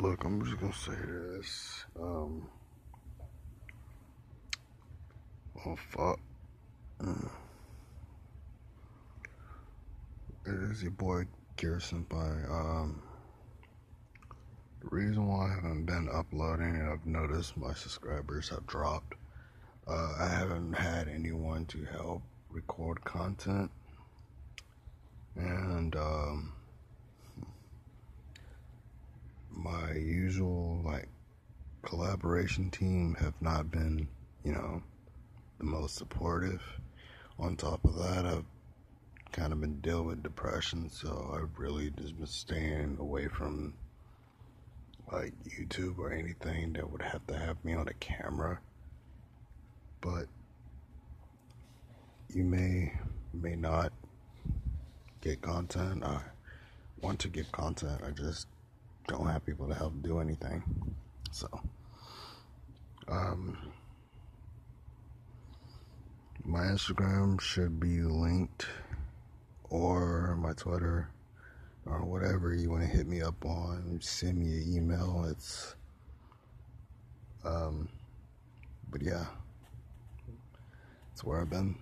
Look, I'm just gonna say this. Um, oh fuck. Mm. It is your boy Kira Senpai um the reason why I haven't been uploading and I've noticed my subscribers have dropped. Uh, I haven't had anyone to help record content and um my usual like collaboration team have not been, you know, the most supportive. On top of that, I've kind of been dealing with depression, so I've really just been staying away from like YouTube or anything that would have to have me on a camera. But you may may not get content. I want to get content. I just don't have people to help do anything. So, um, my Instagram should be linked, or my Twitter, or whatever you want to hit me up on. Send me an email. It's, um, but yeah, it's where I've been.